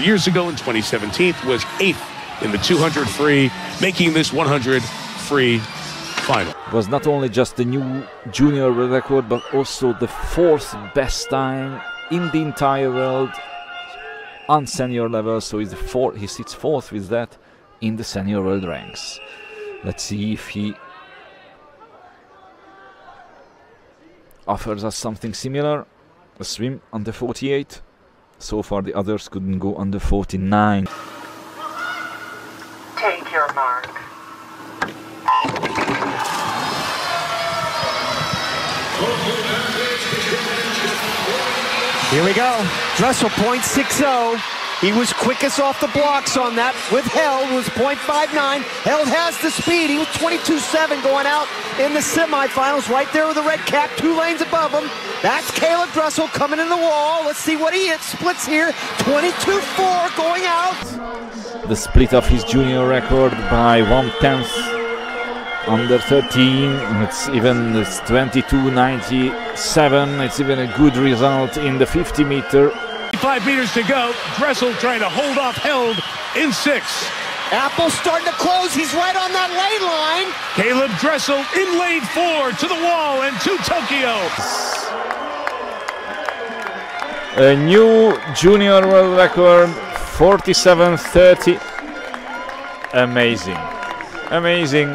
years ago in 2017 was eighth in the 200 free, making this 100 free final. It was not only just the new junior record, but also the fourth best time in the entire world on senior level. So he's the four, he sits fourth with that in the senior world ranks. Let's see if he offers us something similar. A swim under 48. So far, the others couldn't go under 49. Take your mark. Here we go. Dressel 0.60. He was quickest off the blocks on that with Held was 0.59. Held has the speed. He was 22.7 going out in the semifinals right there with the red cap, two lanes above him. That's Caeleb Dressel coming in the wall. Let's see what he hits. Splits here. 22.4 going out. The split of his junior record by one tenth under 13. It's even it's 22.97. It's even a good result in the 50 meter. Five meters to go. Dressel trying to hold off Held in six. Apple starting to close. He's right on that lane line. Caeleb Dressel in lane four to the wall and to Tokyo. A new junior world record 47.30. Amazing. Amazing.